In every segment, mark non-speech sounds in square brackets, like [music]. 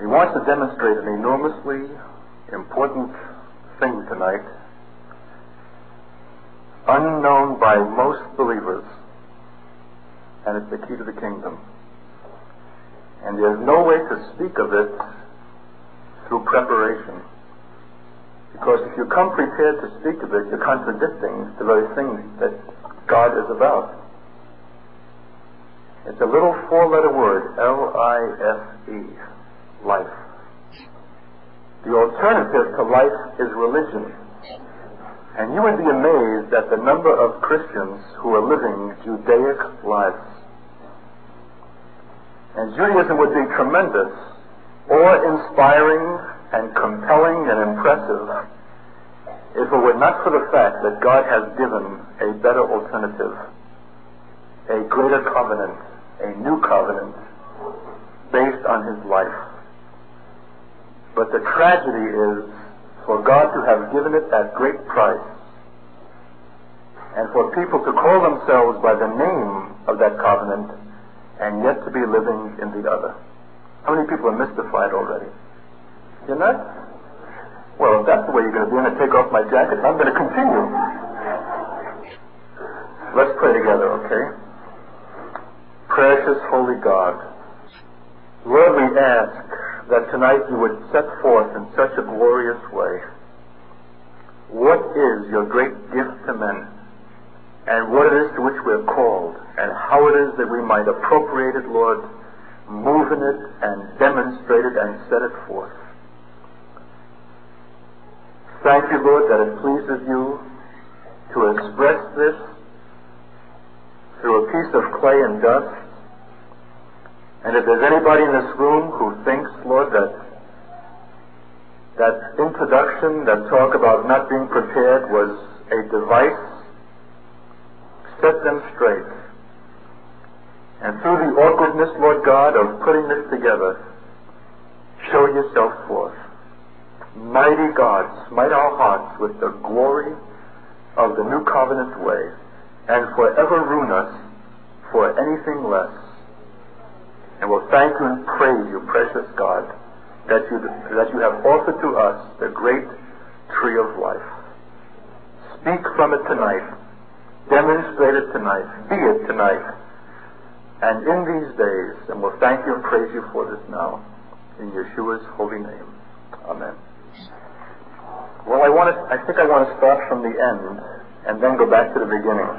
He wants to demonstrate an enormously important thing tonight, unknown by most believers, and it's the key to the kingdom. And there's no way to speak of it through preparation. Because if you come prepared to speak of it, you're contradicting the very thing that God is about. It's a little four letter word, L I F E, life. The alternative to life is religion. And you would be amazed at the number of Christians who are living Judaic lives. And Judaism would be tremendous, awe-inspiring and compelling and impressive if it were not for the fact that God has given a better alternative, a greater covenant, a new covenant based on his life. But the tragedy is for God to have given it at great price and for people to call themselves by the name of that covenant and yet to be living in the other. How many people are mystified already? You're not? Well, if that's the way you're going to be, I'm going to take off my jacket. I'm going to continue. Let's pray together, okay? Precious Holy God, Lord, we ask that tonight you would set forth in such a glorious way what is your great gift to men and what it is to which we're called and how it is that we might appropriate it, Lord, move in it and demonstrate it and set it forth. Thank you, Lord, that it pleases you to express this through a piece of clay and dust. And if there's anybody in this room who thinks, Lord, that that introduction, that talk about not being prepared was a device, set them straight. And through the awkwardness, Lord God, of putting this together, show yourself forth. Mighty God, smite our hearts with the glory of the new covenant way, and forever ruin us for anything less. And we'll thank you and praise you, precious God, that you, that you have offered to us the great tree of life. Speak from it tonight. Demonstrate it tonight. Be it tonight. And in these days, and we'll thank you and praise you for this now, in Yeshua's holy name. Amen. Well, I want to, I think I want to start from the end and then go back to the beginning.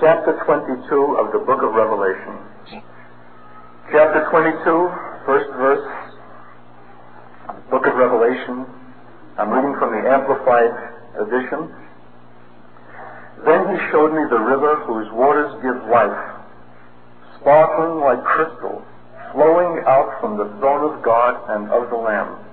Chapter 22 of the book of Revelation. Chapter 22, first verse, book of Revelation. I'm reading from the Amplified Edition. Then he showed me the river whose waters give life, sparkling like crystal, flowing out from the throne of God and of the Lamb.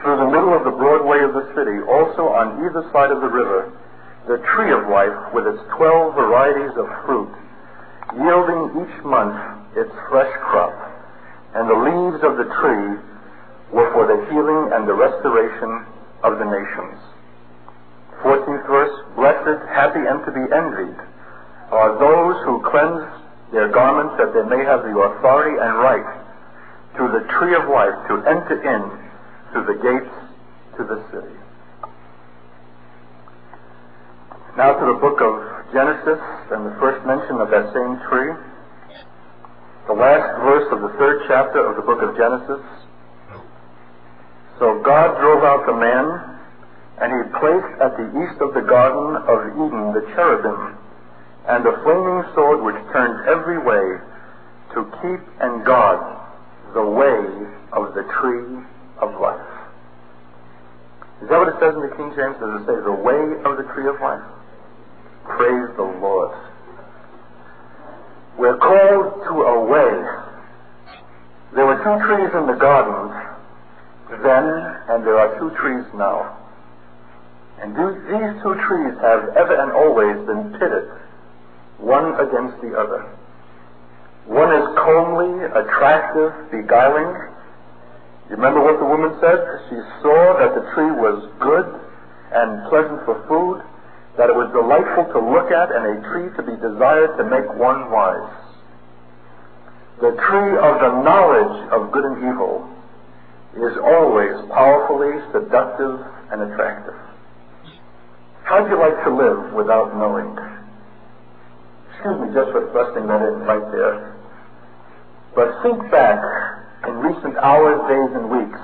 Through the middle of the broad way of the city, also on either side of the river, the tree of life with its twelve varieties of fruit, yielding each month its fresh crop, and the leaves of the tree were for the healing and the restoration of the nations. 14th verse, blessed, happy, and to be envied are those who cleanse their garments that they may have the authority and right to the tree of life to enter in through the gates to the city. Now to the book of Genesis and the first mention of that same tree. The last verse of the third chapter of the book of Genesis. So God drove out the man, and he placed at the east of the garden of Eden the cherubim and a flaming sword which turned every way to keep and guard the way of the tree of life. Is that what it says in the King James? Does it say the way of the tree of life? Praise the Lord. We're called to a way. There were two trees in the garden then, and there are two trees now. And these two trees have ever and always been pitted, one against the other. One is comely, attractive, beguiling, you remember what the woman said? She saw that the tree was good and pleasant for food, that it was delightful to look at, and a tree to be desired to make one wise. the tree of the knowledge of good and evil is always powerfully seductive and attractive. How'd you like to live without knowing? Excuse me just for thrusting that in right there. But think back in recent hours, days, and weeks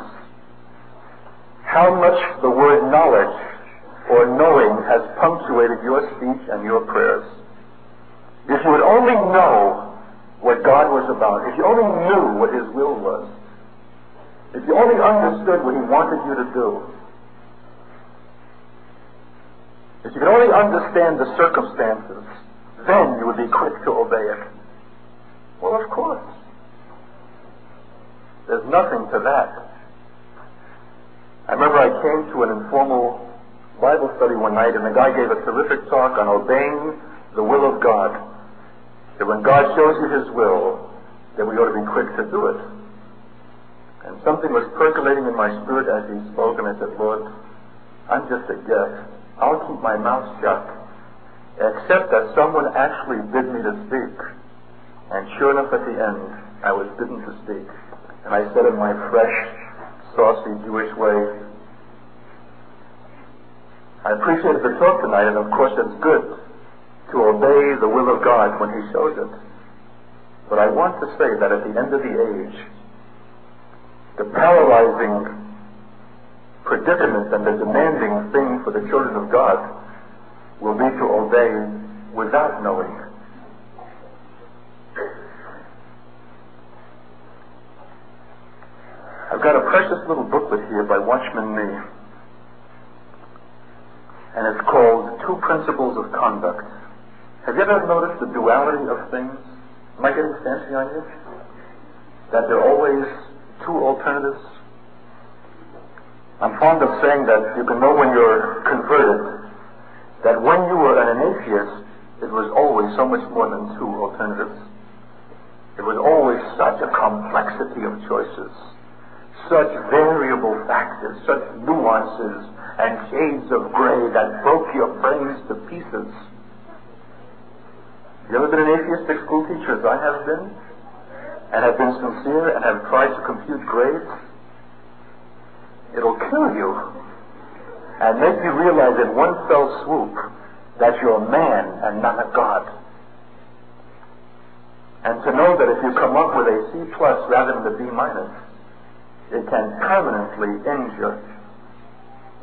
how much the word knowledge or knowing has punctuated your speech and your prayers. If you would only know what God was about, if you only knew what His will was, if you only understood what He wanted you to do, if you could only understand the circumstances, then you would be quick to obey it. Well, of course. There's nothing to that. I remember I came to an informal Bible study one night, and the guy gave a terrific talk on obeying the will of God. That when God shows you His will, that we ought to be quick to do it. And something was percolating in my spirit as he spoke, and I said, Lord, I'm just a guest. I'll keep my mouth shut, except that someone actually bid me to speak. And sure enough, at the end, I was bidden to speak. And I said in my fresh, saucy Jewish way, I appreciated the talk tonight, and of course it's good to obey the will of God when He shows it. But I want to say that at the end of the age, the paralyzing predicament and the demanding thing for the children of God will be to obey without knowing. I've got a precious little booklet here by Watchman Nee, and it's called Two Principles of Conduct. Have you ever noticed the duality of things? Am I getting fancy on you? That there are always two alternatives? I'm fond of saying that you can know when you're converted that when you were an atheist, it was always so much more than two alternatives. It was always such a complexity of choices, such variable factors, such nuances and shades of gray that broke your brains to pieces. You ever been an atheistic school teacher as I have been? And have been sincere and have tried to compute grades? It'll kill you and make you realize in one fell swoop that you're a man and not a God. And to know that if you come up with a C plus rather than a B minus, it can permanently injure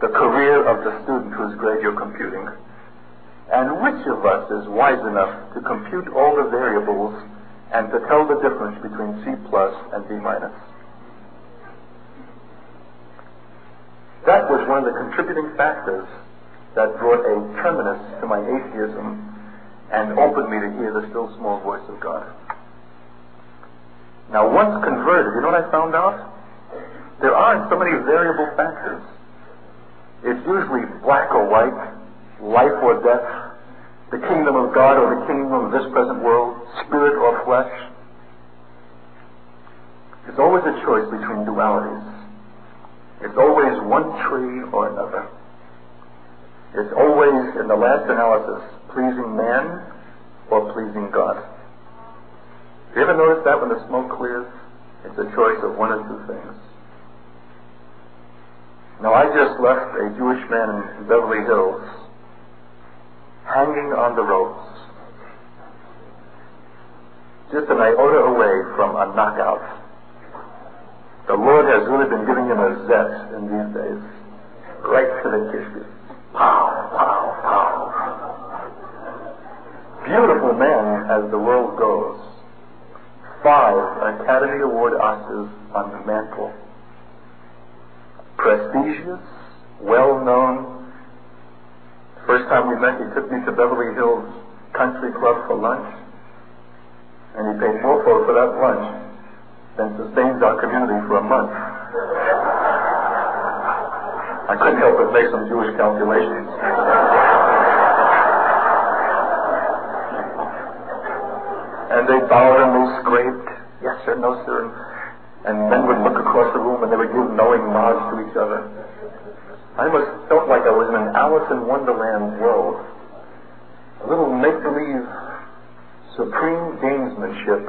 the career of the student whose grade you're computing. And which of us is wise enough to compute all the variables and to tell the difference between C plus and B minus? That was one of the contributing factors that brought a terminus to my atheism and opened me to hear the still small voice of God. Now, once converted, you know what I found out? There aren't so many variable factors. It's usually black or white, life or death, the kingdom of God or the kingdom of this present world, spirit or flesh. It's always a choice between dualities. It's always one tree or another. It's always, in the last analysis, pleasing man or pleasing God. You ever notice that when the smoke clears? It's a choice of one or two things. Now, I just left a Jewish man in Beverly Hills hanging on the ropes, just an iota away from a knockout. The Lord has really been giving him a zetz in these days, right to the tissues. Pow, pow, pow. Beautiful man as the world goes. Five Academy Award Oscars on the mantle prestigious, well known. First time we met, he took me to Beverly Hills Country Club for lunch, and he paid more for, for that lunch than sustains our community for a month. I couldn't help but make some Jewish calculations. and they bowed and they scraped, yes sir, no sir, and men would look across the room and they would give knowing nods to each other. I almost felt like I was in an Alice in Wonderland world. A little make-believe supreme gamesmanship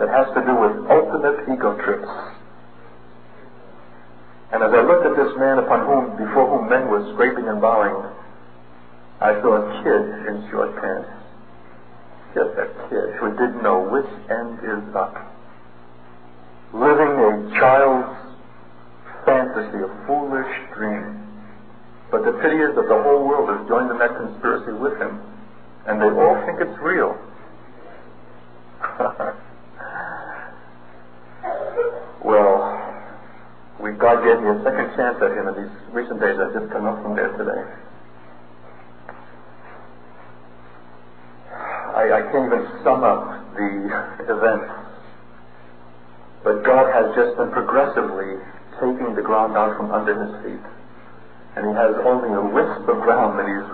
that has to do with ultimate ego trips. And as I looked at this man upon whom, before whom men were scraping and bowing, I saw a kid in short pants. Just a kid who didn't know which end is up. Living a child's fantasy, a foolish dream. But the pity is that the whole world has joined in that conspiracy with him. And they all think it's real. [laughs] well, we, God gave me a second chance at him in these recent days. I've just come up from there today. I, I can't even sum up the events. But God has just been progressively taking the ground out from under his feet. And he has only a wisp of ground that he's,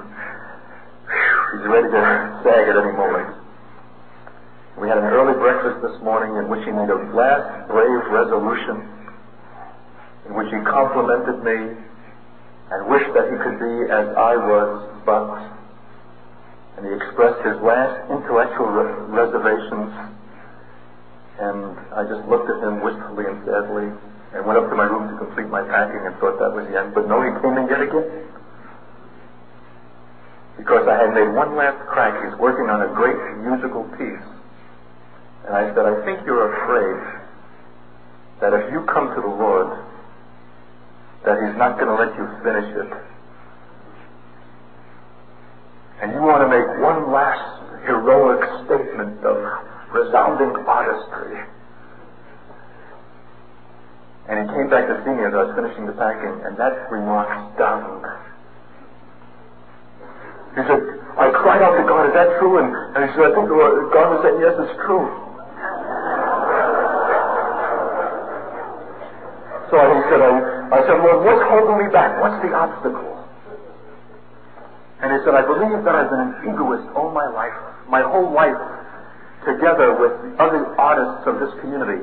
he's ready to sag at any moment. We had an early breakfast this morning in which he made a last brave resolution, in which he complimented me and wished that he could be as I was, but, and he expressed his last intellectual re- reservations, and I just looked at him wistfully and sadly, and went up to my room to complete my packing and thought that was the end. But no, he came in yet again. Because I had made one last crack. He's working on a great musical piece. And I said, I think you're afraid that if you come to the Lord, that He's not going to let you finish it. And you want to make one last heroic statement of resounding artistry. And he came back to see me as I was finishing the packing, and that remark stung. He said, I cried out to God, is that true? And, and he said, I think God was saying, yes, it's true. So he said, I, I said, Lord, what's holding me back? What's the obstacle? And he said, I believe that I've been an egoist all my life, my whole life, together with other artists of this community,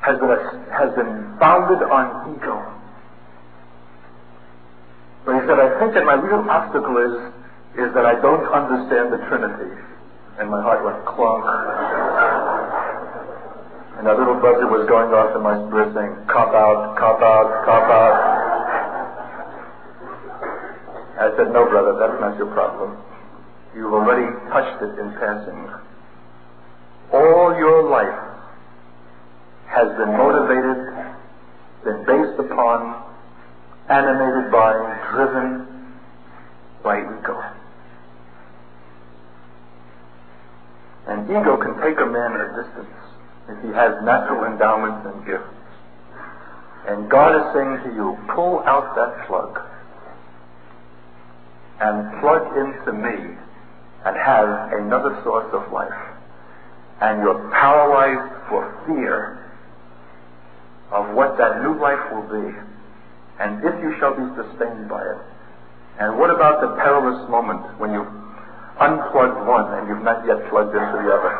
has been, a, has been founded on ego. But he said, I think that my real obstacle is, is that I don't understand the Trinity. And my heart went clunk. And a little buzzer was going off in my spirit saying, cop out, cop out, cop out. I said, no, brother, that's not your problem. You've already touched it in passing. All your life has been motivated, been based upon, animated by, driven by ego. And ego can take a man a distance if he has natural endowments and gifts. And God is saying to you, pull out that plug and plug into me and have another source of life. And you're paralyzed for fear of what that new life will be. And if you shall be sustained by it. And what about the perilous moment when you unplugged one and you've not yet plugged into the other?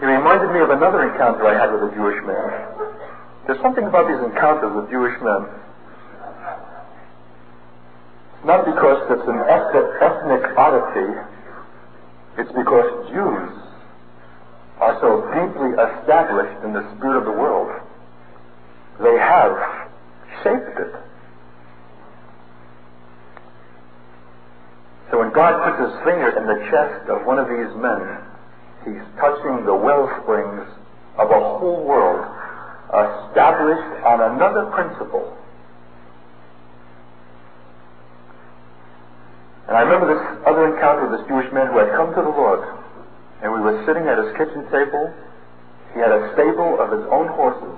He reminded me of another encounter I had with a Jewish man. There's something about these encounters with Jewish men. Not because it's an ethnic oddity, it's because Jews are so deeply established in the spirit of the world. They have shaped it. So when God puts his finger in the chest of one of these men, He's touching the well springs of a whole world established on another principle. And I remember this other encounter with this Jewish man who had come to the Lord, and we were sitting at his kitchen table. He had a stable of his own horses,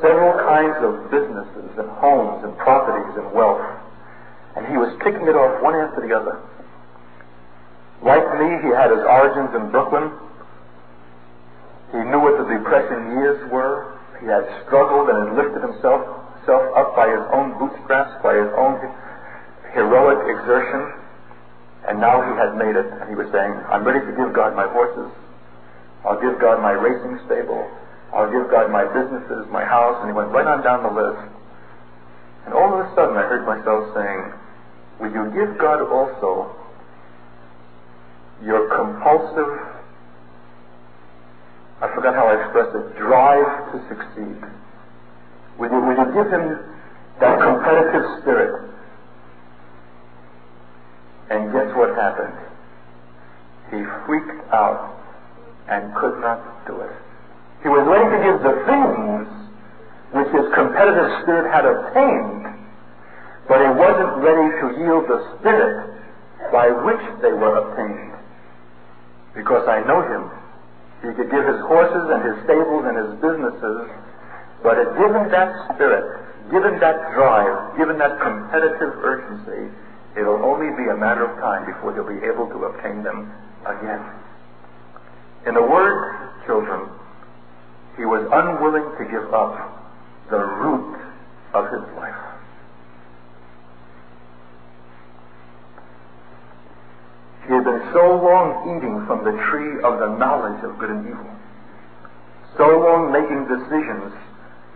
several kinds of businesses and homes and properties and wealth, and he was picking it off one after the other. Like me, he had his origins in Brooklyn. He knew what the depression years were. He had struggled and had lifted himself, himself up by his own bootstraps, by his own heroic exertion. And now he had made it. And he was saying, I'm ready to give God my horses. I'll give God my racing stable. I'll give God my businesses, my house. And he went right on down the list. And all of a sudden I heard myself saying, Will you give God also your compulsive, I forgot how I expressed it, drive to succeed? Will you, will you give him that competitive spirit? And guess what happened? He freaked out and could not do it. He was ready to give the things which his competitive spirit had obtained, but he wasn't ready to yield the spirit by which they were obtained. Because I know him. He could give his horses and his stables and his businesses, but it given that spirit, given that drive, given that competitive urgency, it'll only be a matter of time before he'll be able to obtain them again. In a word, children, he was unwilling to give up the root of his life. He had been so long eating from the tree of the knowledge of good and evil, so long making decisions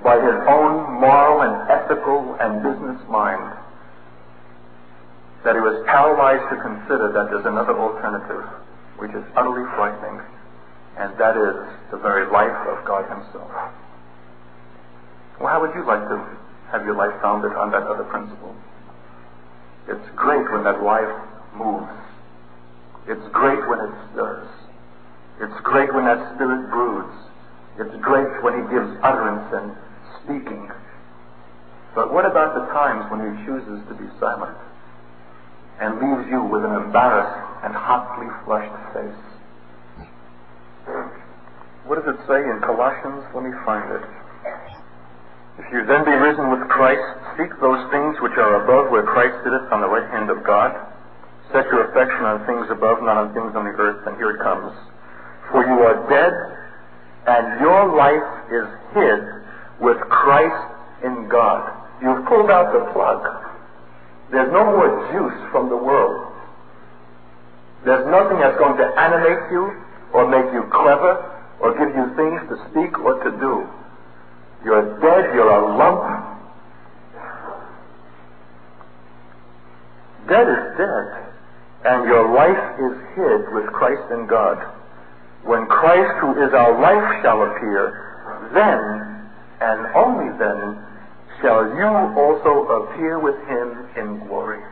by his own moral and ethical and business mind, that he was paralyzed to consider that there's another alternative, which is utterly frightening, and that is the very life of God Himself. Well, how would you like to have your life founded on that other principle? It's great when that life moves it's great when it stirs. It's great when that spirit broods. It's great when he gives utterance and speaking. But what about the times when he chooses to be silent and leaves you with an embarrassed and hotly flushed face? What does it say in Colossians? Let me find it. If you then be risen with Christ, seek those things which are above where Christ sitteth on the right hand of God. Set your affection on things above, not on things on the earth. And here it comes. For you are dead, and your life is hid with Christ in God. You've pulled out the plug. There's no more juice from the world. There's nothing that's going to animate you or make you clever or give you things to speak or to do. You're dead, you're a lump. Dead is dead and your life is hid with Christ in God. When Christ, who is our life, shall appear, then, and only then, shall you also appear with him in glory.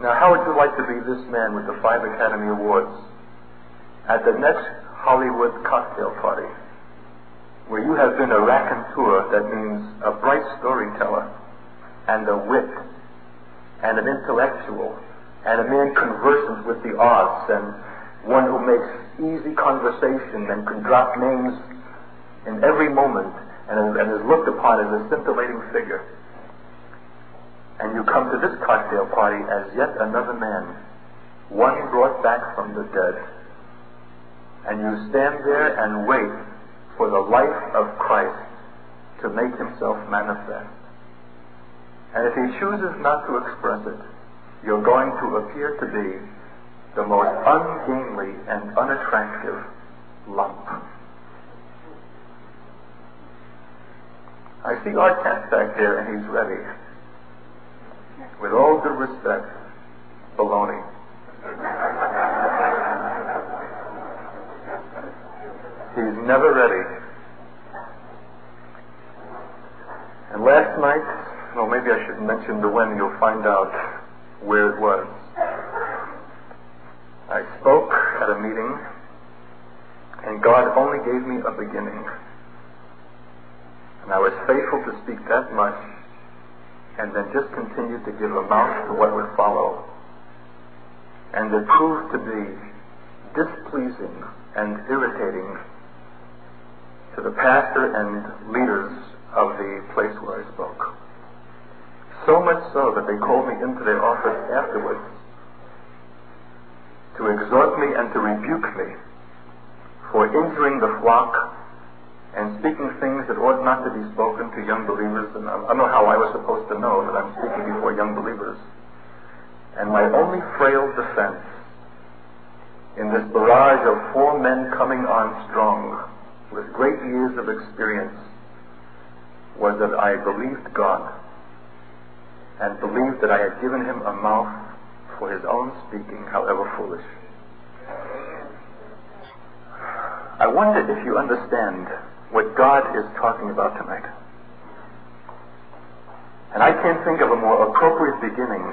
Now, how would you like to be this man with the five Academy Awards at the next Hollywood cocktail party, where you have been a raconteur, that means a bright storyteller, and a wit, and an intellectual, and a man conversant with the arts and one who makes easy conversation and can drop names in every moment and, and is looked upon as a scintillating figure. And you come to this cocktail party as yet another man, one brought back from the dead. And you stand there and wait for the life of Christ to make himself manifest. And if he chooses not to express it, you're going to appear to be the most ungainly and unattractive lump. I see our cat back there and he's ready. With all due respect, baloney. he's never ready. And last night, well, maybe I should mention the when you'll find out where it was. I spoke at a meeting, and God only gave me a beginning. And I was faithful to speak that much, and then just continued to give a mouth to what would follow. And it proved to be displeasing and irritating to the pastor and leaders of the place where I spoke. So much so that they called me into their office afterwards to exhort me and to rebuke me for injuring the flock and speaking things that ought not to be spoken to young believers. And I don't know how I was supposed to know that I'm speaking before young believers. And my only frail defense in this barrage of four men coming on strong with great years of experience was that I believed God and believed that I had given him a mouth for his own speaking, however foolish. I wonder if you understand what God is talking about tonight. And I can't think of a more appropriate beginning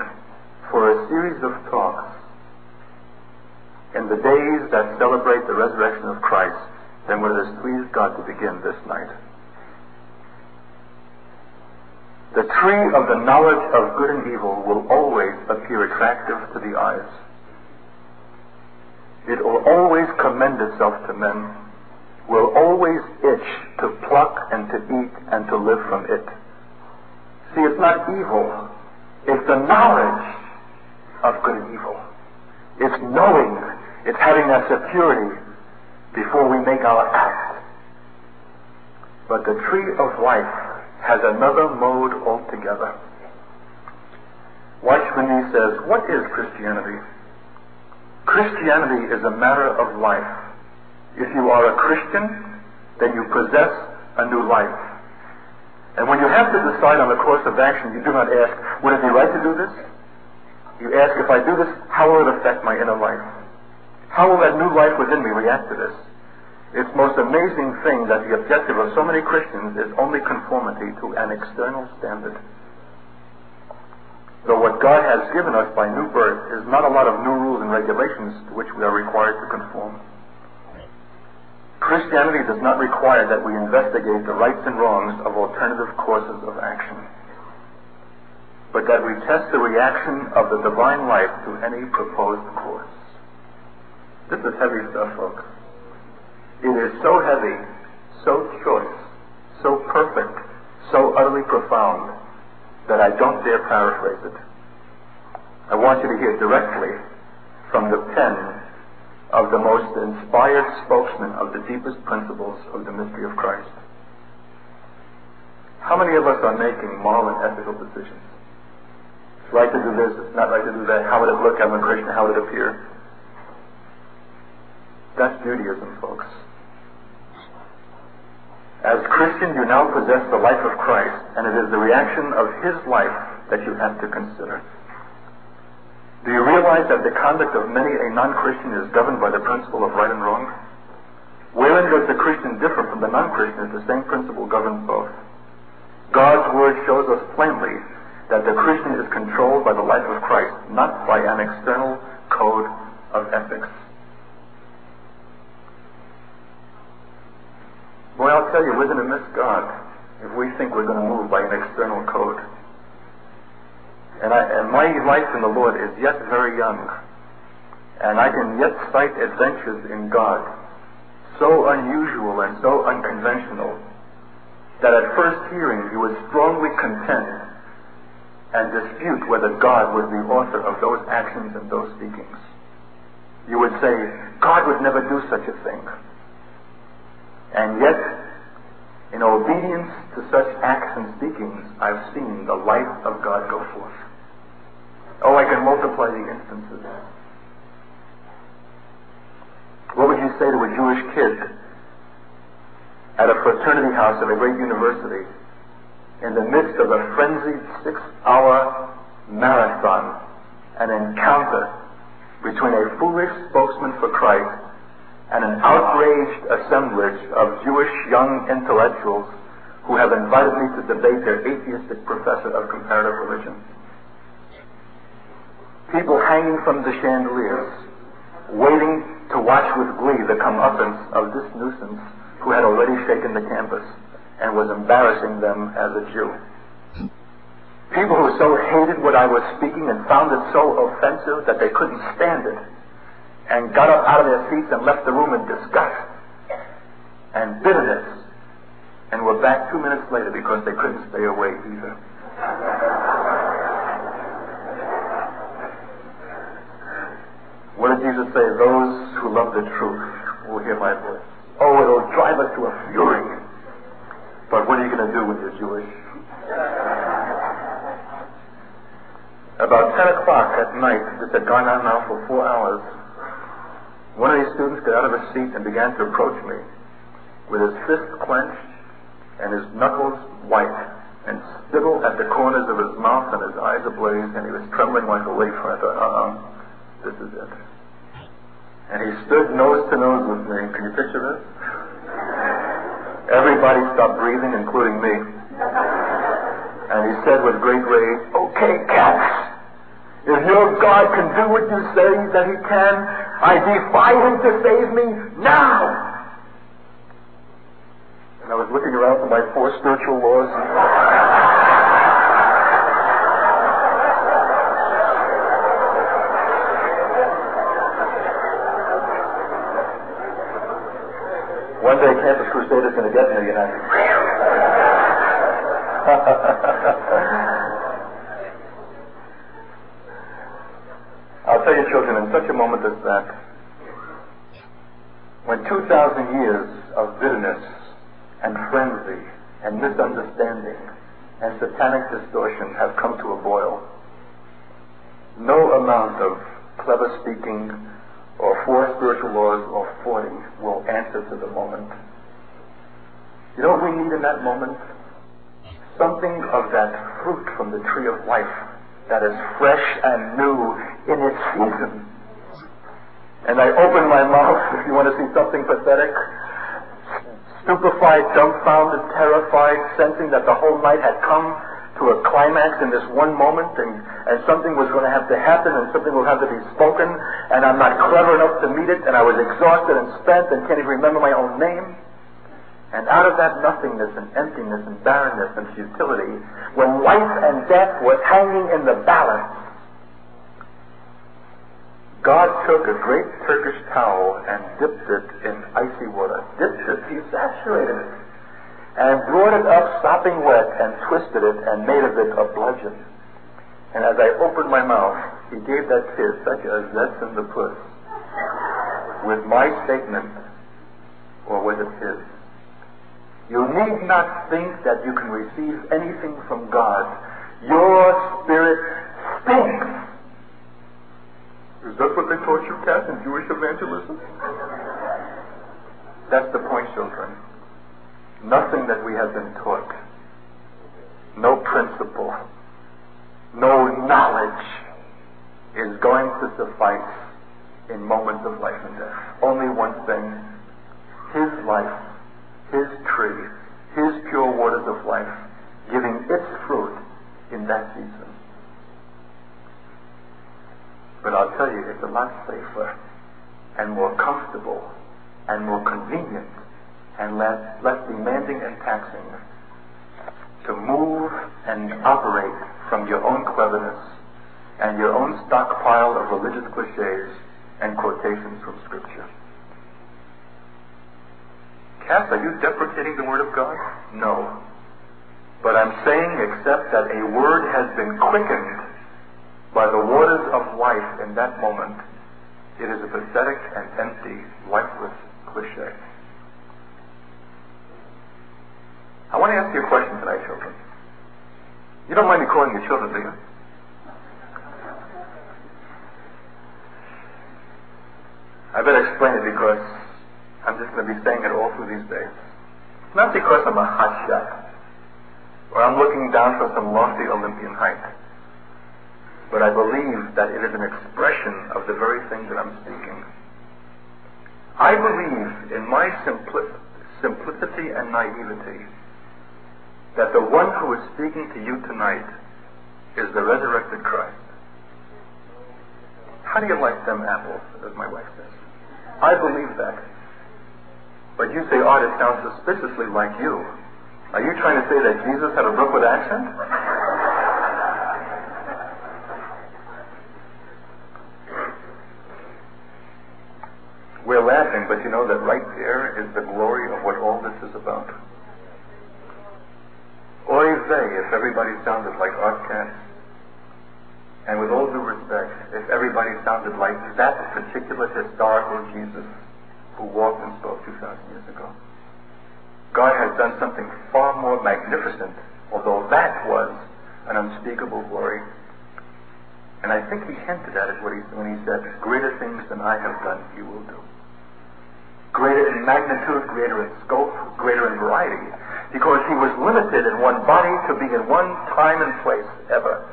for a series of talks in the days that celebrate the resurrection of Christ than what it has pleased God to begin this night. The tree of the knowledge of good and evil will always appear attractive to the eyes. It will always commend itself to men, will always itch to pluck and to eat and to live from it. See, it's not evil. It's the knowledge of good and evil. It's knowing. It's having that security before we make our act. But the tree of life has another mode altogether. Watchman says, What is Christianity? Christianity is a matter of life. If you are a Christian, then you possess a new life. And when you have to decide on the course of action, you do not ask, would it be right to do this? You ask, if I do this, how will it affect my inner life? How will that new life within me react to this? It's most amazing thing that the objective of so many Christians is only conformity to an external standard. Though what God has given us by new birth is not a lot of new rules and regulations to which we are required to conform. Christianity does not require that we investigate the rights and wrongs of alternative courses of action, but that we test the reaction of the divine life to any proposed course. This is heavy stuff, folks. It is so heavy, so choice, so perfect, so utterly profound that I don't dare paraphrase it. I want you to hear directly from the pen of the most inspired spokesman of the deepest principles of the mystery of Christ. How many of us are making moral and ethical decisions? It's right to do this, it's not right to do that. How would it look? I'm a Christian. How would it appear? That's Judaism, folks. As Christian, you now possess the life of Christ, and it is the reaction of His life that you have to consider. Do you realize that the conduct of many a non-Christian is governed by the principle of right and wrong? Wherein does the Christian differ from the non-Christian if the same principle governs both? God's Word shows us plainly that the Christian is controlled by the life of Christ, not by an external code of ethics. Boy, I'll tell you, we're going to miss God if we think we're going to move by an external code. And, I, and my life in the Lord is yet very young. And I can yet cite adventures in God so unusual and so unconventional that at first hearing you would strongly contend and dispute whether God was the author of those actions and those speakings. You would say, God would never do such a thing. And yet, in obedience to such acts and speakings, I've seen the life of God go forth. Oh, I can multiply the instances. What would you say to a Jewish kid at a fraternity house at a great university in the midst of a frenzied six hour marathon, an encounter between a foolish spokesman for Christ and an outraged assemblage of Jewish young intellectuals who have invited me to debate their atheistic professor of comparative religion. People hanging from the chandeliers, waiting to watch with glee the comeuppance of this nuisance who had already shaken the campus and was embarrassing them as a Jew. People who so hated what I was speaking and found it so offensive that they couldn't stand it and got up out of their seats and left the room in disgust and bitterness and were back two minutes later because they couldn't stay away either. What did Jesus say? Those who love the truth will hear my voice. Oh, it'll drive us to a fury. But what are you going to do when you're Jewish? About 10 o'clock at night, this had gone on now for four hours, one of these students got out of his seat and began to approach me with his fist clenched and his knuckles white, and spittle at the corners of his mouth and his eyes ablaze, and he was trembling like a leaf. I thought, uh-uh, this is it. And he stood nose to nose with me. Can you picture this? Everybody stopped breathing, including me. And he said with great rage, Okay, Katz, if your God can do what you say that he can, I defy him to save me now. And I was looking around for my four spiritual laws. Going to get you know. [laughs] I'll tell you, children, in such a moment as that, when 2,000 years of bitterness and frenzy and misunderstanding and satanic distortion have come to a boil. No amount of clever speaking or four spiritual laws or 40 will answer to the moment. You know what we need in that moment? Something of that fruit from the tree of life that is fresh and new in its season. And I open my mouth, if you want to see something pathetic, stupefied, dumbfounded, terrified, sensing that the whole night had come to a climax in this one moment and, and something was going to have to happen and something will have to be spoken and I'm not clever enough to meet it and I was exhausted and spent and can't even remember my own name. And out of that nothingness and emptiness and barrenness and futility, when life and death was hanging in the balance, God took a great Turkish towel and dipped it in icy water. Dipped it, he saturated it. And brought it up sopping wet and twisted it and made of it a bludgeon. And as I opened my mouth, he gave that kiss such a zetz in the puss with my statement, or was it his? You need not think that you can receive anything from God. Your spirit stinks is that what they taught you, Katz, in Jewish evangelism? That's the point, children. Nothing that we have been taught, no principle, no knowledge is going to suffice in moments of life and death. Only one thing His life, His tree, His pure waters of life, giving its fruit in that season. But I'll tell you, it's a lot safer and more comfortable and more convenient and less, less demanding and taxing to move and operate from your own cleverness and your own stockpile of religious cliches and quotations from Scripture. Katz, are you deprecating the Word of God? No. But I'm saying, except that a word has been quickened by the waters of life in that moment, it is a pathetic and empty, lifeless cliche. I want to ask you a question tonight, children. You don't mind me calling you children, do you? I better explain it because I'm just going to be saying it all through these days. Not because I'm a hot shot or I'm looking down from some lofty Olympian height but I believe that it is an expression of the very thing that I'm speaking. I believe in my simpli- simplicity and naivety that the one who is speaking to you tonight is the resurrected Christ. How do you like them apples, as my wife says? I believe that. But you say, Art, it sounds suspiciously like you. Are you trying to say that Jesus had a Brooklyn accent? We're laughing, but you know that right there is the glory of what all this is about. Oy vey, if everybody sounded like Art Katz. And with all due respect, if everybody sounded like that particular historical Jesus who walked and spoke 2,000 years ago. God has done something far more magnificent, although that was an unspeakable glory. And I think he hinted at it when he said, Greater things than I have done, you will do greater in magnitude, greater in scope, greater in variety. because he was limited in one body to be in one time and place ever.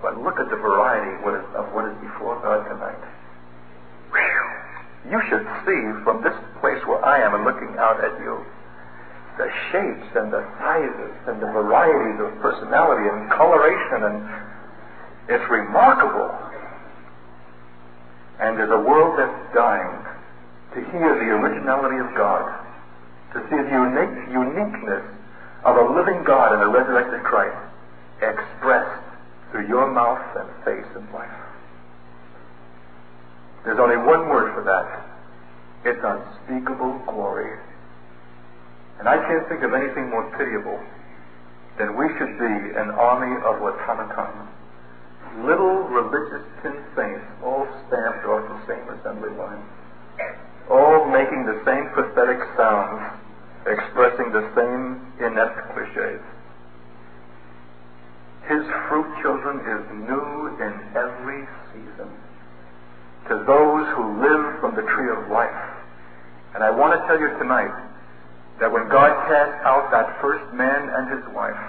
But look at the variety of what is before God tonight. You should see from this place where I am and looking out at you the shapes and the sizes and the varieties of personality and coloration and it's remarkable. And there's a world that's dying to hear the originality of God, to see the unique, uniqueness of a living God and a resurrected Christ expressed through your mouth and face and life. There's only one word for that. It's unspeakable glory. And I can't think of anything more pitiable than we should be an army of Watanakam. Little religious tin saints all stamped off the same assembly line. All making the same pathetic sounds, expressing the same inept cliches. His fruit, children, is new in every season to those who live from the tree of life. And I want to tell you tonight that when God cast out that first man and his wife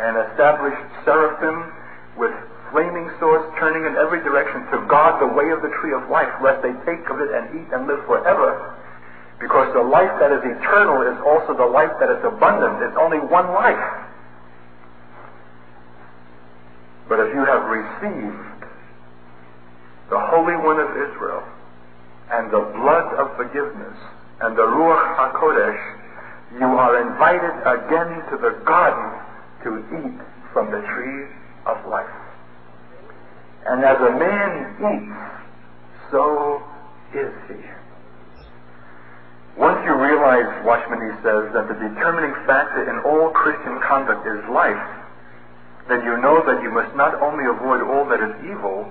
and established seraphim with flaming swords turning in every direction to guard the way of the tree of life, lest they take of it and eat and live forever, because the life that is eternal is also the life that is abundant. It's only one life. But if you have received the Holy One of Israel and the blood of forgiveness and the Ruach HaKodesh, you are invited again to the garden to eat from the tree of life. And as a man eats, so is he. Once you realize, Watchman says, that the determining factor in all Christian conduct is life, then you know that you must not only avoid all that is evil,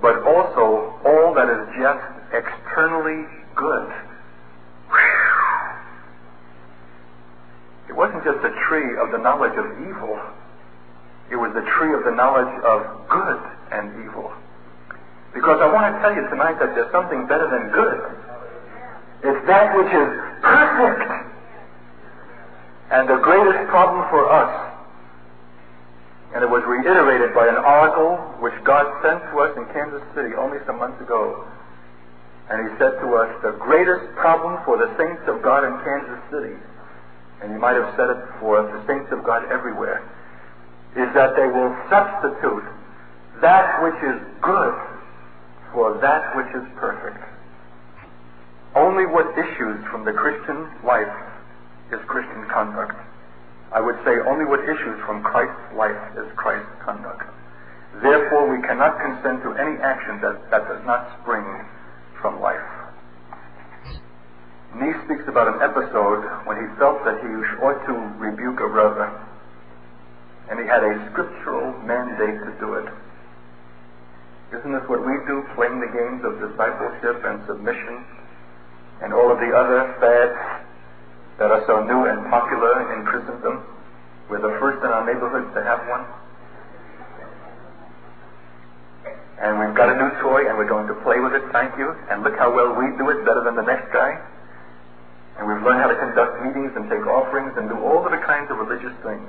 but also all that is just externally good. It wasn't just the tree of the knowledge of evil. It was the tree of the knowledge of good and evil. Because I want to tell you tonight that there's something better than good. It's that which is perfect. And the greatest problem for us, and it was reiterated by an oracle which God sent to us in Kansas City only some months ago. And he said to us, the greatest problem for the saints of God in Kansas City and you might have said it before, the saints of God everywhere, is that they will substitute that which is good for that which is perfect. Only what issues from the Christian life is Christian conduct. I would say only what issues from Christ's life is Christ's conduct. Therefore, we cannot consent to any action that, that does not spring from life. Nee speaks about an episode when he felt that he ought to rebuke a brother, and he had a scriptural mandate to do it. Isn't this what we do, playing the games of discipleship and submission and all of the other fads that are so new and popular in Christendom? We're the first in our neighborhood to have one. And we've got a new toy and we're going to play with it, thank you. And look how well we do it better than the next guy. And we've learned how to conduct meetings and take offerings and do all of the kinds of religious things.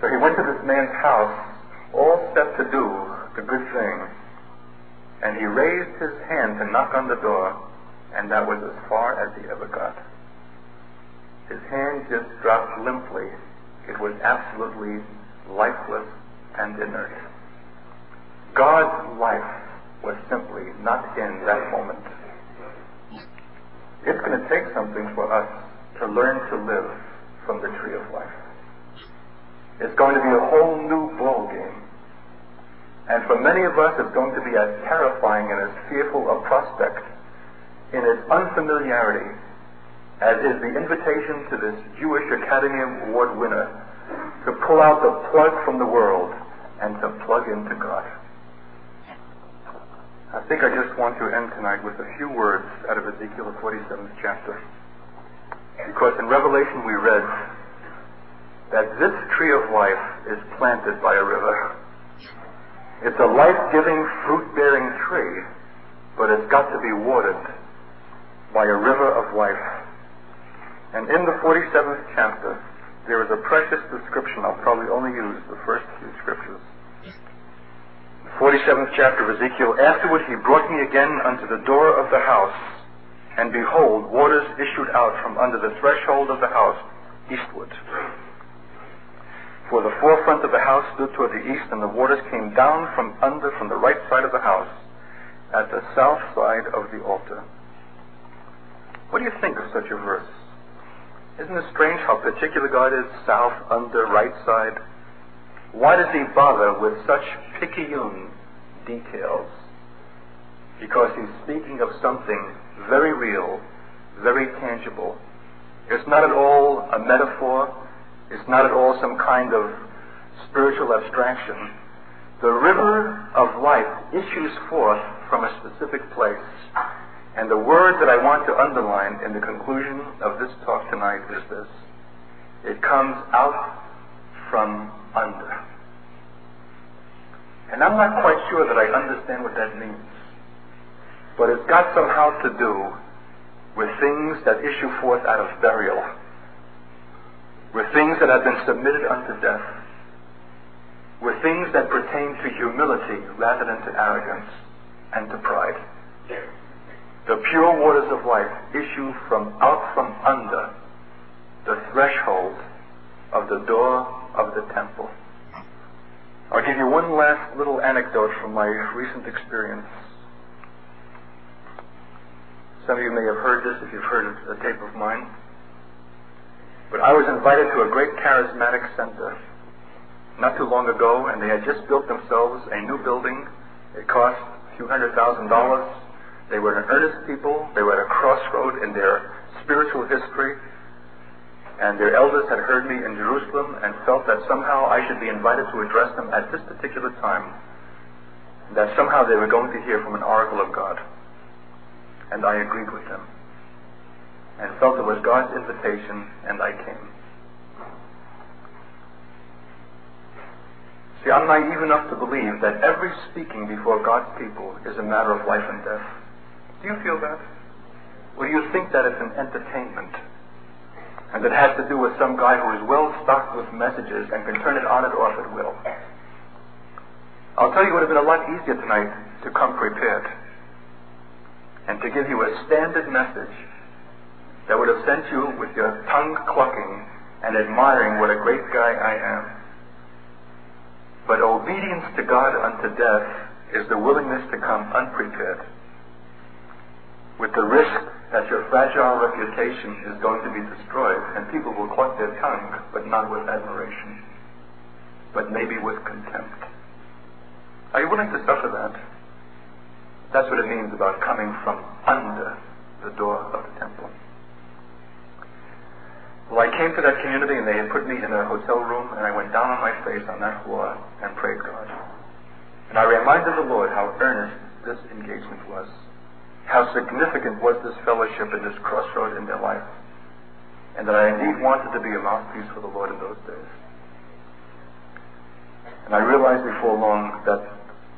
So he went to this man's house, all set to do the good thing. And he raised his hand to knock on the door, and that was as far as he ever got. His hand just dropped limply. It was absolutely lifeless and inert. God's life was simply not in that moment. It's going to take something for us to learn to live from the tree of life. It's going to be a whole new ball game. And for many of us, it's going to be as terrifying and as fearful a prospect in its unfamiliarity as is the invitation to this Jewish Academy Award winner to pull out the plug from the world and to plug into God. I think I just want to end tonight with a few words out of Ezekiel 47th chapter. Because in Revelation we read that this tree of life is planted by a river. It's a life-giving, fruit-bearing tree, but it's got to be watered by a river of life. And in the 47th chapter, there is a precious description. I'll probably only use the first few scriptures. The 47th chapter of Ezekiel. Afterward he brought me again unto the door of the house, and behold, waters issued out from under the threshold of the house eastward. For the forefront of the house stood toward the east, and the waters came down from under from the right side of the house at the south side of the altar. What do you think of such a verse? Isn't it strange how particular God is? South, under, right side. Why does he bother with such picayune details? Because he's speaking of something very real, very tangible. It's not at all a metaphor. It's not at all some kind of spiritual abstraction. The river of life issues forth from a specific place. And the word that I want to underline in the conclusion of this talk tonight is this. It comes out from under. And I'm not quite sure that I understand what that means. But it's got somehow to do with things that issue forth out of burial, with things that have been submitted unto death, with things that pertain to humility rather than to arrogance and to pride. The pure waters of life issue from out from under the threshold of the door of the temple. I'll give you one last little anecdote from my recent experience. Some of you may have heard this if you've heard a tape of mine. But I was invited to a great charismatic center not too long ago, and they had just built themselves a new building. It cost a few hundred thousand dollars. They were an earnest people. They were at a crossroad in their spiritual history. And their elders had heard me in Jerusalem and felt that somehow I should be invited to address them at this particular time. That somehow they were going to hear from an oracle of God. And I agreed with them. And felt it was God's invitation, and I came. See, I'm naive enough to believe that every speaking before God's people is a matter of life and death. Do you feel that? Or do you think that it's an entertainment? And that has to do with some guy who is well stocked with messages and can turn it on and off at will? I'll tell you, it would have been a lot easier tonight to come prepared and to give you a standard message that would have sent you with your tongue clucking and admiring what a great guy I am. But obedience to God unto death is the willingness to come unprepared with the risk that your fragile reputation is going to be destroyed and people will cluck their tongue, but not with admiration, but maybe with contempt. Are you willing to suffer that? That's what it means about coming from under the door of the temple. Well, I came to that community and they had put me in a hotel room and I went down on my face on that floor and prayed God. And I reminded the Lord how earnest this engagement was. How significant was this fellowship and this crossroad in their life. And that I indeed wanted to be a mouthpiece for the Lord in those days. And I realized before long that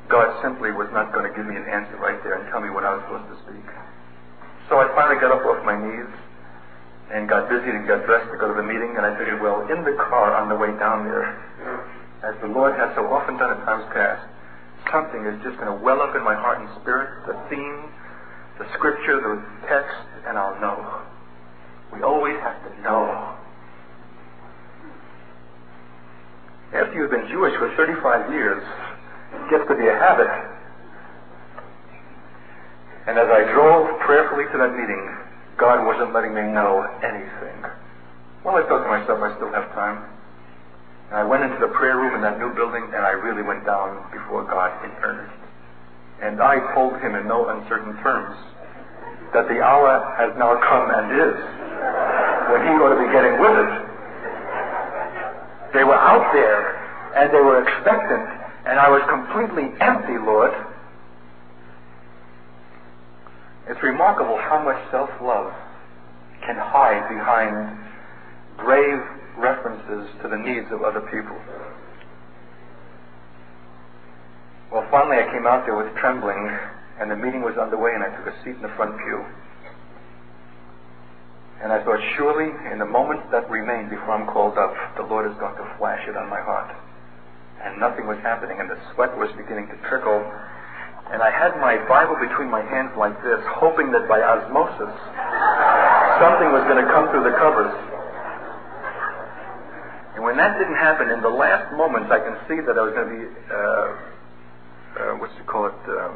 God simply was not going to give me an answer right there and tell me what I was supposed to speak. So I finally got up off my knees and got busy and got dressed to go to the meeting. And I figured, well, in the car on the way down there, as the Lord has so often done in times past, something is just going to well up in my heart and spirit, the theme, the scripture, the text, and I'll know. We always have to know. After you've been Jewish for 35 years, it gets to be a habit. And as I drove prayerfully to that meeting, God wasn't letting me know anything. Well, I thought to myself, I still have time. And I went into the prayer room in that new building, and I really went down before God in earnest. And I told him in no uncertain terms that the hour has now come and is when he ought to be getting with it. They were out there, and they were expectant, and I was completely empty, Lord. It's remarkable how much self love can hide behind grave references to the needs of other people. Well, finally, I came out there with trembling, and the meeting was underway, and I took a seat in the front pew. And I thought, surely in the moments that remain before I'm called up, the Lord is going to flash it on my heart. And nothing was happening, and the sweat was beginning to trickle. And I had my Bible between my hands like this, hoping that by osmosis, something was going to come through the covers. And when that didn't happen, in the last moments, I can see that I was going to be, uh, uh, what's it call it, um,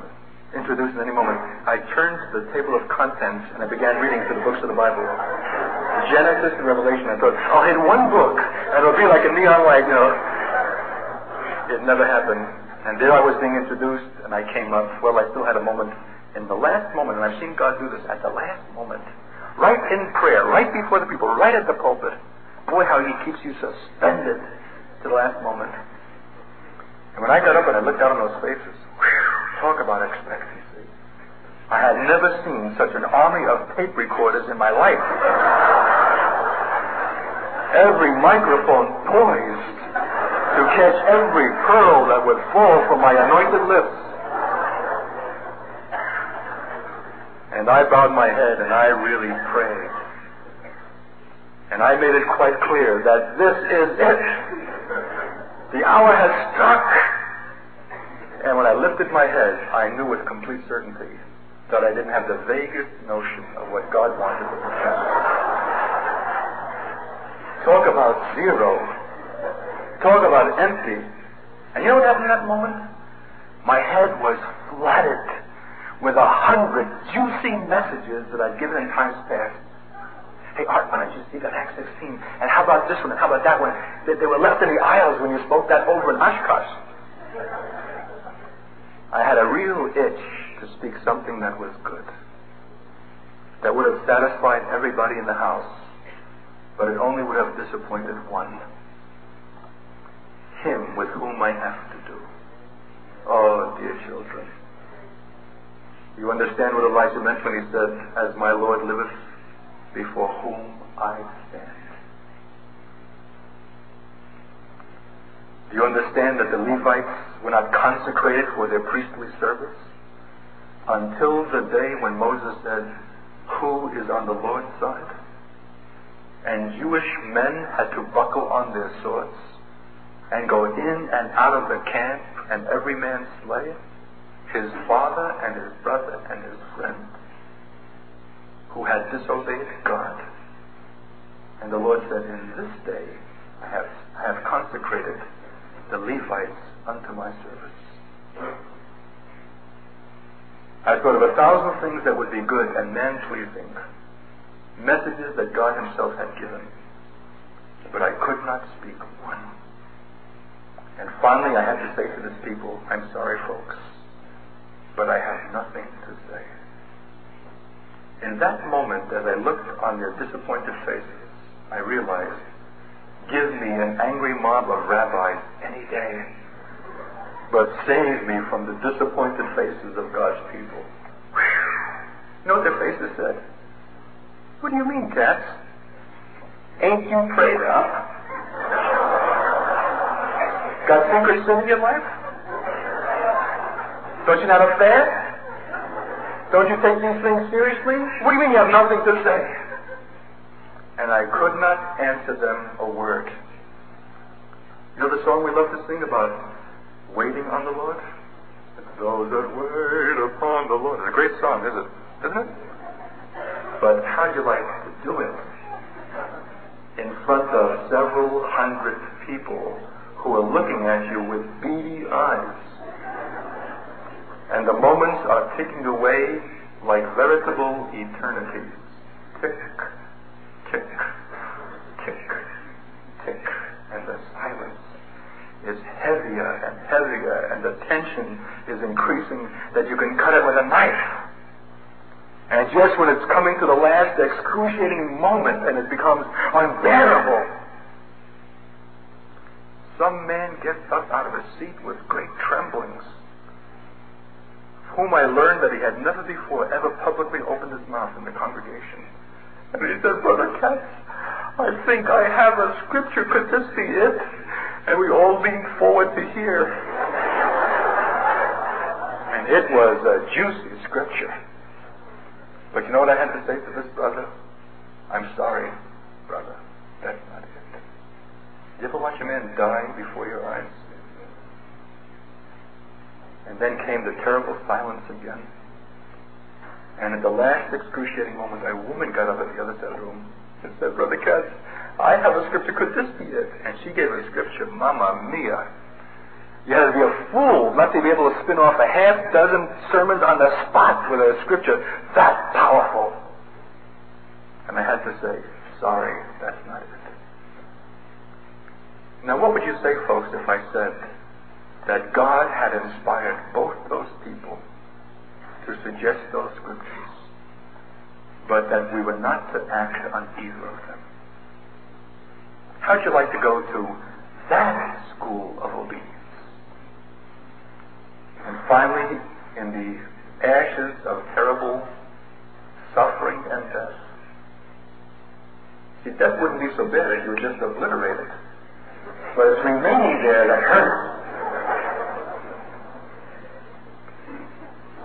introduced in any moment, I turned to the table of contents and I began reading through the books of the Bible. Genesis and Revelation. I thought, I'll hit one book and it'll be like a neon light, you know. It never happened. And there I was being introduced and I came up. Well, I still had a moment in the last moment, and I've seen God do this at the last moment. Right in prayer, right before the people, right at the pulpit. Boy, how he keeps you suspended to the last moment. And when I got up and I looked out on those faces, whew, Talk about expectancy. I had never seen such an army of tape recorders in my life. Every microphone poised to catch every pearl that would fall from my anointed lips. And I bowed my head and I really prayed. And I made it quite clear that this is it. The hour has struck. And when I lifted my head, I knew with complete certainty that I didn't have the vaguest notion of what God wanted to perform. Talk about zero. Talk about empty. And you know what happened in that moment? My head was flooded with a hundred juicy messages that I'd given in times past. Hey, Art, why don't you see that Acts 16? And how about this one? And how about that one? That they were left in the aisles when you spoke that over in Oshkosh. I had a real itch to speak something that was good, that would have satisfied everybody in the house, but it only would have disappointed one him with whom I have to do. Oh, dear children. You understand what Elijah meant when he said, As my Lord liveth, before whom I stand. Do you understand that the Levites were not consecrated for their priestly service until the day when Moses said, Who is on the Lord's side? And Jewish men had to buckle on their swords and go in and out of the camp, and every man slay his father and his brother and his friend who had disobeyed God. And the Lord said, In this day I have, I have consecrated the Levites unto my service. I thought of a thousand things that would be good and man pleasing, messages that God Himself had given, but I could not speak one. And finally, I had to say to this people, I'm sorry, folks, but I have nothing to say. In that moment, as I looked on their disappointed faces, I realized Give me an angry mob of rabbis any day, but save me from the disappointed faces of God's people. You know what their faces said? What do you mean, Katz? Ain't you prayed up? Got secret sin in your life? Don't you have a fair? Don't you take these things seriously? What do you mean you have nothing to say? and I could not answer them a word. You know the song we love to sing about waiting on the Lord? Those that wait upon the Lord. It's a great song, is it? Isn't it? But how do you like to do it? In front of several hundred people who are looking at you with beady eyes. And the moments are ticking away like veritable eternities. Tick, tick, tick, tick, and the silence is heavier and heavier, and the tension is increasing that you can cut it with a knife. And just when it's coming to the last excruciating moment and it becomes unbearable, some man gets up out of his seat with great tremblings, whom I learned that he had never before ever publicly opened his mouth in the congregation. And he said, Brother Katz, I think I have a scripture. Could this be it? And we all leaned forward to hear. And it was a juicy scripture. But you know what I had to say to this brother? I'm sorry, brother. That's not it. You ever watch a man die before your eyes? And then came the terrible silence again. And at the last excruciating moment, a woman got up at the other side of the room and said, Brother Katz, I have a scripture. Could this be it? And she gave a scripture. Mamma mia. You had to be a fool not to be able to spin off a half dozen sermons on the spot with a scripture that powerful. And I had to say, sorry, that's not it. Now, what would you say, folks, if I said that God had inspired both those people to suggest those scriptures, but that we were not to act on either of them? How'd you like to go to that school of obedience? And finally, in the ashes of terrible suffering and death, see, death wouldn't be so bad if you were just obliterated. But it's remaining there that hurts.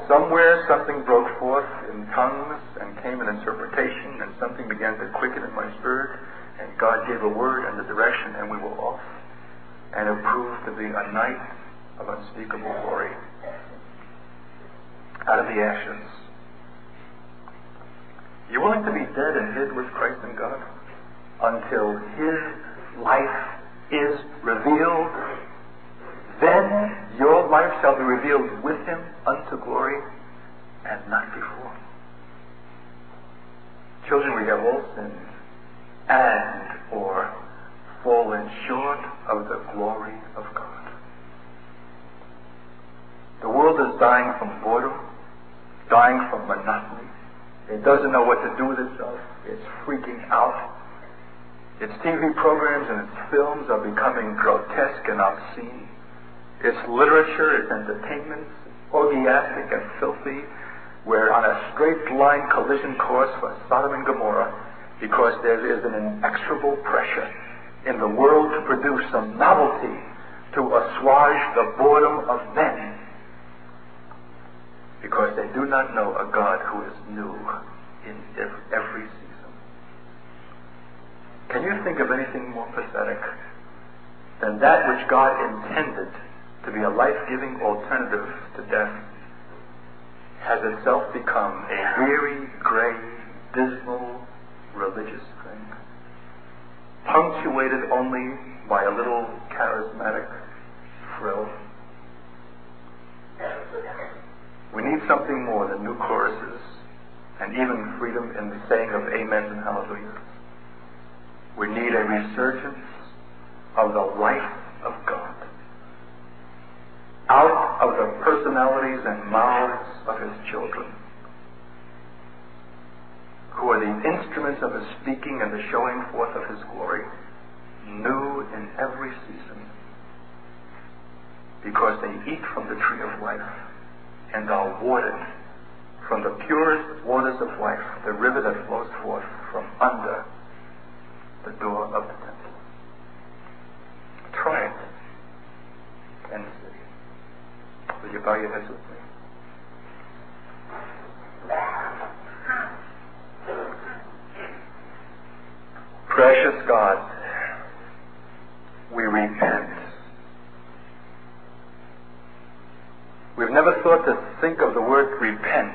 Somewhere something broke forth in tongues and came in interpretation, and something began to quicken in my spirit, and God gave a word and a direction, and we were off. And it proved to be a night of unspeakable glory. Out of the ashes. You willing to be dead and hid with Christ in God until His life is revealed? Then your life shall be revealed with Him unto glory and not before. Children, we have all sinned and or fallen short of the glory of God. The world is dying from boredom, dying from monotony. It doesn't know what to do with itself. It's freaking out. Its TV programs and its films are becoming grotesque and obscene. Its literature, its entertainment, orgiastic and filthy. We're on a straight line collision course for Sodom and Gomorrah because there is an inexorable pressure in the world to produce some novelty to assuage the boredom of men because they do not know a God who is new in every season. Can you think of anything more pathetic than that which God intended to be a life-giving alternative to death has itself become a weary, gray, dismal, religious thing, punctuated only by a little charismatic frill? We need something more than new choruses and even freedom in the saying of amens and hallelujahs. We need a resurgence of the life of God out of the personalities and mouths of his children, who are the instruments of his speaking and the showing forth of his glory, new in every season, because they eat from the tree of life and are watered from the purest waters of life, the river that flows forth from under the door of the temple. Try it and see. Will you bow your heads with me? Precious God, we repent. We've never thought to think of the word repent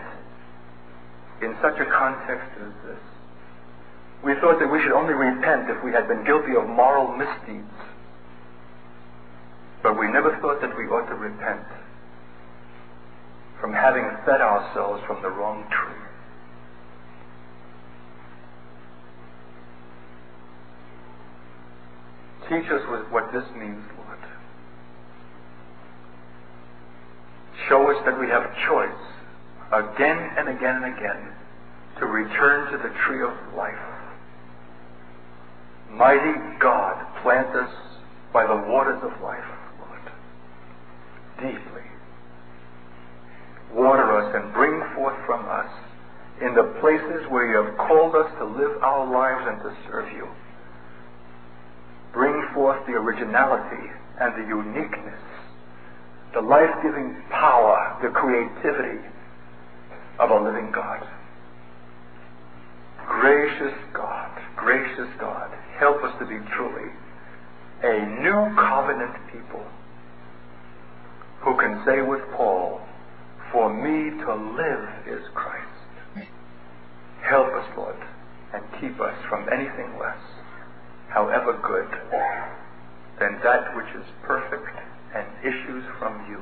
in such a context as this. We thought that we should only repent if we had been guilty of moral misdeeds. But we never thought that we ought to repent from having fed ourselves from the wrong tree. Teach us what this means, Lord. Show us that we have a choice again and again and again to return to the tree of life. Mighty God, plant us by the waters of life, Lord, deeply. Water us and bring forth from us in the places where you have called us to live our lives and to serve you. Bring forth the originality and the uniqueness, the life giving power, the creativity of a living God. Gracious God, gracious God, help us to be truly a new covenant people who can say with Paul, For me to live is Christ. Help us, Lord, and keep us from anything less, however good, than that which is perfect and issues from you,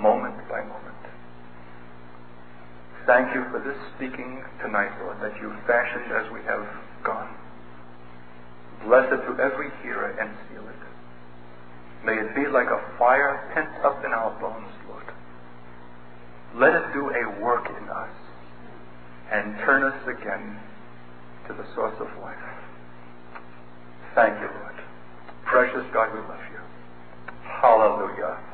moment by moment. Thank you for this speaking tonight, Lord, that you fashioned as we have gone. Bless it to every hearer and seal it. May it be like a fire pent up in our bones, Lord. Let it do a work in us and turn us again to the source of life. Thank you, Lord. Precious God, we love you. Hallelujah.